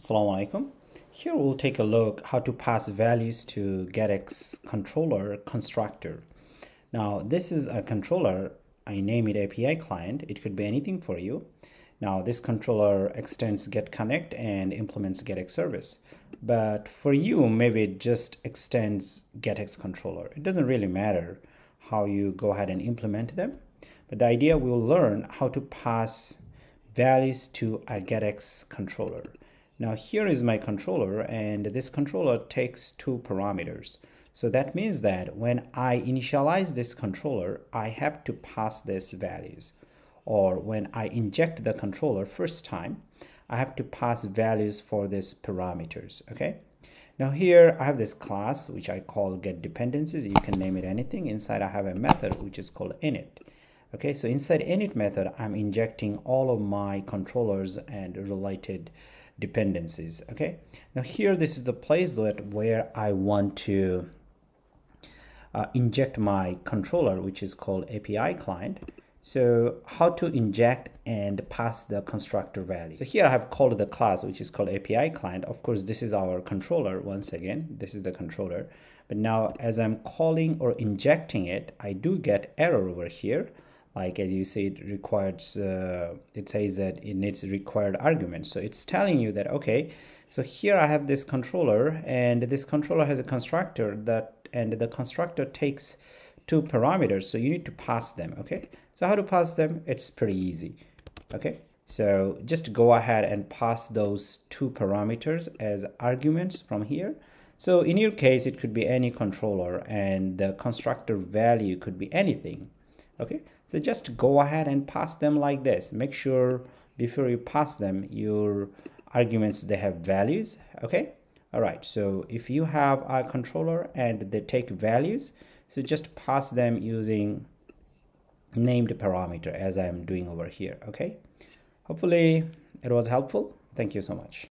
Assalamu alaikum. Here we'll take a look how to pass values to GetX controller constructor. Now this is a controller, I name it API client. It could be anything for you. Now this controller extends GetConnect and implements GetX service. But for you, maybe it just extends GetX controller. It doesn't really matter how you go ahead and implement them. But the idea we'll learn how to pass values to a GetX controller. Now here is my controller and this controller takes two parameters. So that means that when I initialize this controller, I have to pass these values. Or when I inject the controller first time, I have to pass values for these parameters, okay? Now here I have this class which I call get dependencies. You can name it anything. Inside I have a method which is called init. Okay, so inside init method, I'm injecting all of my controllers and related dependencies okay? Now here this is the place that where I want to uh, inject my controller which is called API client. So how to inject and pass the constructor value. So here I have called the class which is called API client. Of course this is our controller once again this is the controller. But now as I'm calling or injecting it I do get error over here like as you see it requires uh, it says that it needs required argument so it's telling you that okay so here I have this controller and this controller has a constructor that and the constructor takes two parameters. So you need to pass them okay? So how to pass them? It's pretty easy okay? So just go ahead and pass those two parameters as arguments from here. So in your case it could be any controller and the constructor value could be anything okay so just go ahead and pass them like this. Make sure before you pass them your arguments they have values okay? All right so if you have a controller and they take values so just pass them using named parameter as i'm doing over here okay? Hopefully it was helpful. Thank you so much